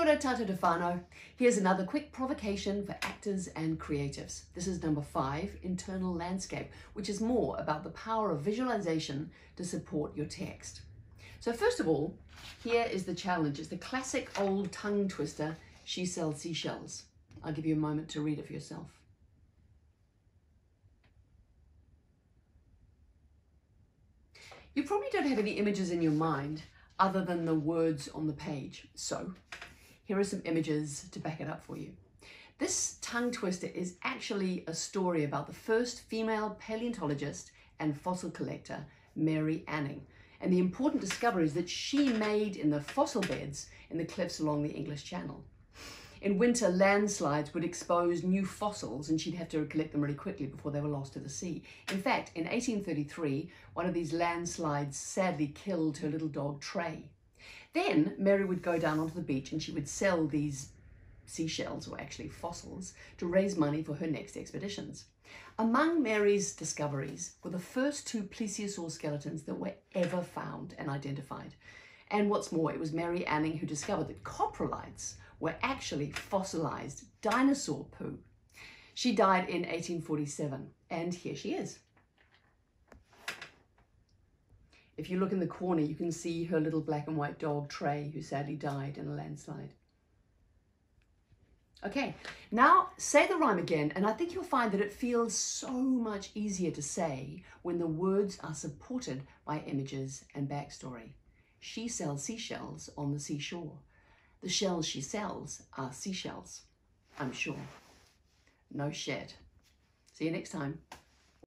Kia ora te whānau. Here's another quick provocation for actors and creatives. This is number five, internal landscape, which is more about the power of visualization to support your text. So first of all, here is the challenge. It's the classic old tongue twister, she sells seashells. I'll give you a moment to read it for yourself. You probably don't have any images in your mind other than the words on the page. So here are some images to back it up for you. This tongue twister is actually a story about the first female paleontologist and fossil collector, Mary Anning, and the important discoveries that she made in the fossil beds in the cliffs along the English Channel. In winter, landslides would expose new fossils and she'd have to collect them really quickly before they were lost to the sea. In fact, in 1833, one of these landslides sadly killed her little dog, Tray. Then Mary would go down onto the beach and she would sell these seashells, or actually fossils, to raise money for her next expeditions. Among Mary's discoveries were the first two plesiosaur skeletons that were ever found and identified. And what's more, it was Mary Anning who discovered that coprolites were actually fossilized dinosaur poo. She died in 1847, and here she is. If you look in the corner, you can see her little black and white dog, Tray, who sadly died in a landslide. Okay, now say the rhyme again, and I think you'll find that it feels so much easier to say when the words are supported by images and backstory. She sells seashells on the seashore. The shells she sells are seashells, I'm sure. No shed. See you next time.